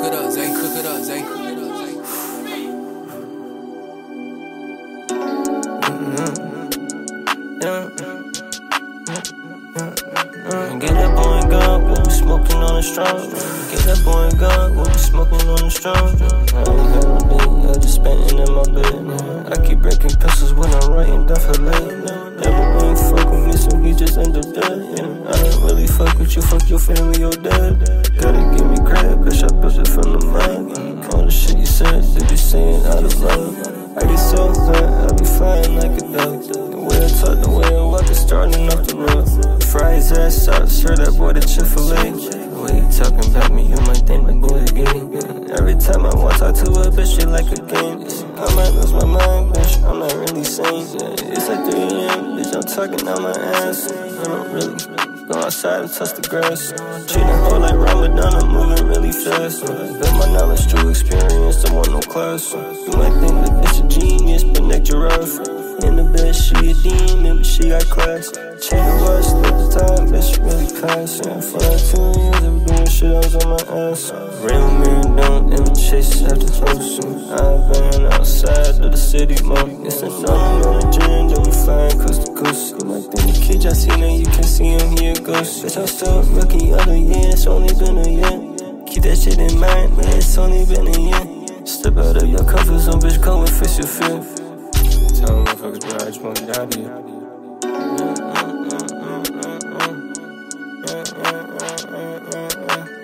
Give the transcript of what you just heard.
cook it up, Zay, cook it up, Zay, Zay. Get that boy gun, we'll be smoking on the strong. Get that boy gun, we'll be smoking on the strong. I ain't got no beat, I just spitting in my bed. I keep breaking pencils when I'm writing down for late. Just ended dead. I don't really fuck with you, fuck your family, you're dead. Gotta give me credit, bitch, I built it from the mud. All the shit you said, they be saying out of love. I get so glad, I be flying like a dove. The way I talk, the way I walk, it's starting off the road. Fry his ass out, sure that boy the Chick-fil-A. The way you talking about me, you might think the boy a game. Every time I to talk to a bitch, she like a game. I might lose my mind, bitch, I'm not really sane. It's like 3 a.m., I'm talking on my ass. I don't really go outside and touch the grass. Treat a hoe like Ramadan, I'm moving really fast. Build my knowledge through experience, don't want no class. You might think that bitch a genius, but neck giraffe. In the bed, she a demon, but she got class. Bitch, really pass. Yeah, for like two years doing shit, I was on my ass. Real men don't ever chase after hoes. I've been outside of the city, mom. It's a number on the gym, that we flying coast to coast. Might think the kid y'all seen it, you can see him, he a ghost. Bitch, I'm still rookie of the year, it's only been a year. Keep that shit in mind, man, it's only been a year. Step out of your comfort zone, bitch, come and face your fear. Tell motherfuckers, bro, I just wanna get out of. yeah, yeah, yeah.